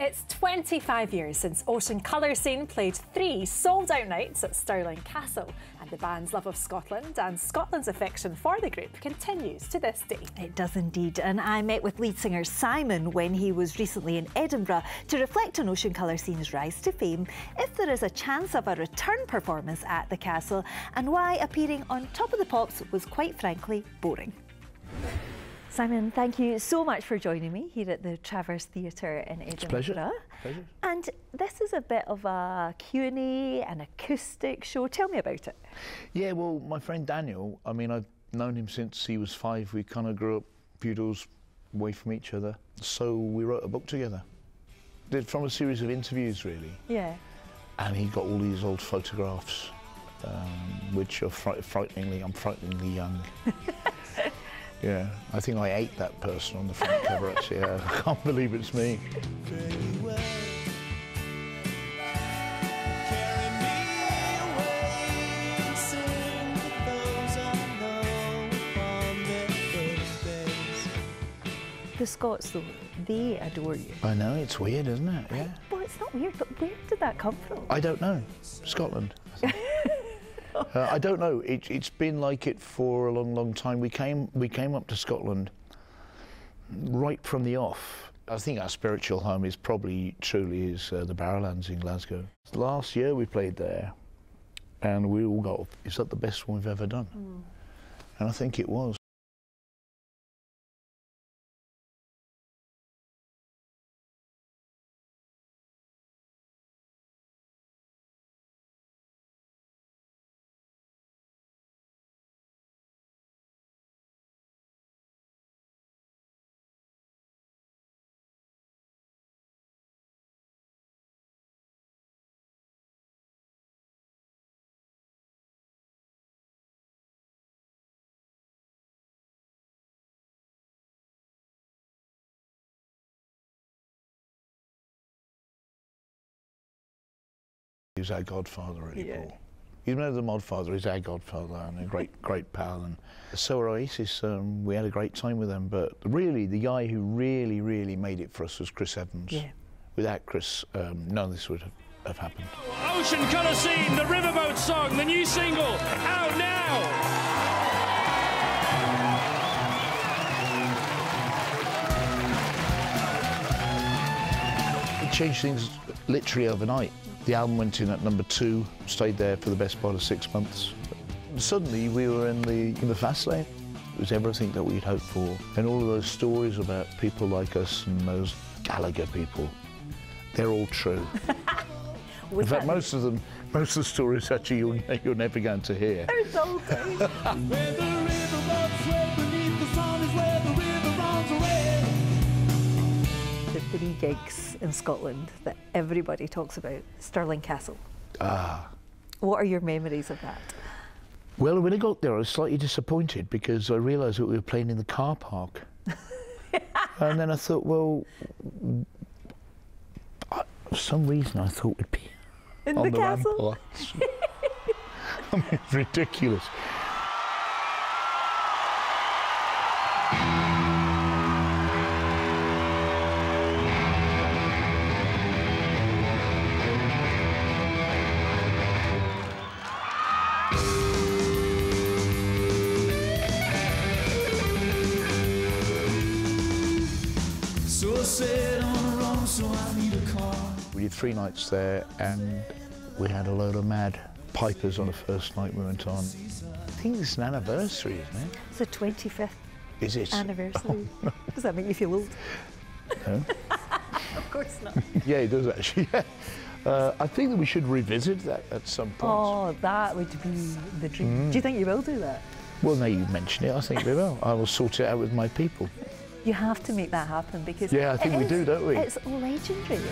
It's 25 years since Ocean Colour Scene played three sold out nights at Stirling Castle, and the band's love of Scotland and Scotland's affection for the group continues to this day. It does indeed, and I met with lead singer Simon when he was recently in Edinburgh to reflect on Ocean Colour Scene's rise to fame, if there is a chance of a return performance at the castle, and why appearing on Top of the Pops was quite frankly boring. Simon, thank you so much for joining me here at the Traverse Theatre in Edinburgh. It's pleasure. pleasure. And this is a bit of a Q&A, an acoustic show. Tell me about it. Yeah, well, my friend Daniel, I mean, I've known him since he was five. We kind of grew up few doors away from each other. So we wrote a book together. Did from a series of interviews, really. Yeah. And he got all these old photographs, um, which are fri frighteningly, I'm frighteningly young. Yeah, I think I ate that person on the front cover, actually. I can't believe it's me. The Scots, though, they adore you. I know, it's weird, isn't it? Yeah. Well, it's not weird, but where did that come from? I don't know. Scotland. uh, I don't know. It, has been like it for a long, long time. We came, we came up to Scotland right from the off. I think our spiritual home is probably truly is uh, the Barrowlands in Glasgow. Last year we played there, and we all got, is that the best one we've ever done? Mm. And I think it was. He's our godfather, really, yeah. Paul. You know the Modfather is our godfather and a great, great pal. And so are Oasis. Um, we had a great time with them. But really, the guy who really, really made it for us was Chris Evans. Yeah. Without Chris, um, none of this would have, have happened. Ocean Colour Scene, the Riverboat song, the new single, out now! It changed things literally overnight. The album went in at number two, stayed there for the best part of six months. Suddenly we were in the, in the fast lane. It was everything that we'd hoped for. And all of those stories about people like us and those Gallagher people, they're all true. in fact, most of them, most of the stories actually you're, you're never going to hear. three gigs in Scotland that everybody talks about Stirling Castle. Ah. What are your memories of that? Well, when I got there, I was slightly disappointed because I realised that we were playing in the car park. and then I thought, well, I, for some reason I thought we'd be in on the, the castle. ramparts. I mean, it's ridiculous. We did three nights there and we had a load of mad pipers on the first night we went on. I think it's an anniversary, isn't it? It's the 25th Is it? anniversary. Oh, no. Does that make you feel old? No. of course not. yeah, it does actually. Uh, I think that we should revisit that at some point. Oh, that would be the dream. Mm. Do you think you will do that? Well, now you mention it, I think we will. I will sort it out with my people. You have to make that happen because yeah, I think we is, do, don't we? It's legendary.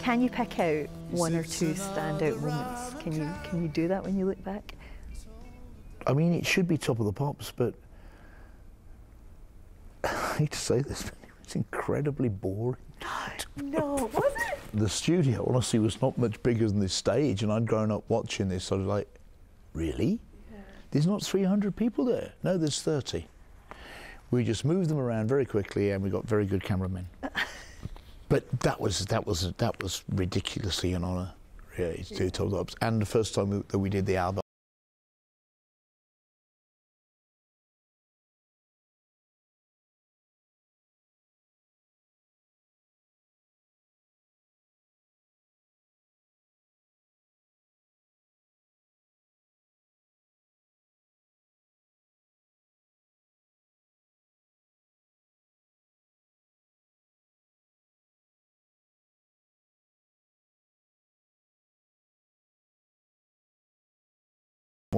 Can you pick out one or two standout moments? Can you can you do that when you look back? I mean, it should be top of the pops, but I hate to say this, but it was incredibly boring. No, was it? The studio, honestly, was not much bigger than this stage, and I'd grown up watching this. I was like, really? There's not 300 people there. No, there's 30. We just moved them around very quickly, and we got very good cameramen. but that was that was that was ridiculously an honour, really, to do Top Ups. And the first time that we did the album.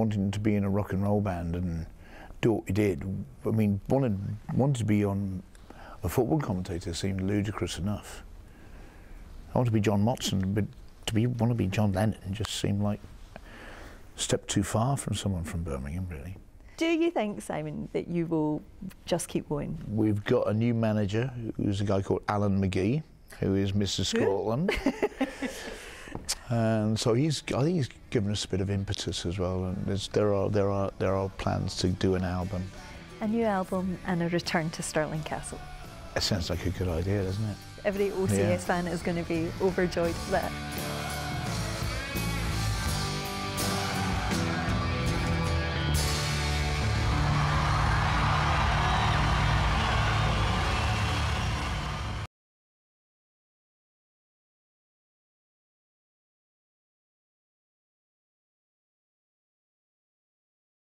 Wanting to be in a rock and roll band and do what we did. I mean, wanted wanted to be on a football commentator seemed ludicrous enough. I want to be John Motson, but to be want to be John Lennon just seemed like a step too far from someone from Birmingham, really. Do you think, Simon, that you will just keep going? We've got a new manager who's a guy called Alan McGee, who is Mr. Scotland. and so he's, I think he's given us a bit of impetus as well. And there's, there are there are there are plans to do an album. A new album and a return to Stirling Castle. It sounds like a good idea, doesn't it? Every OCS Yeah. fan is going to be overjoyed with that.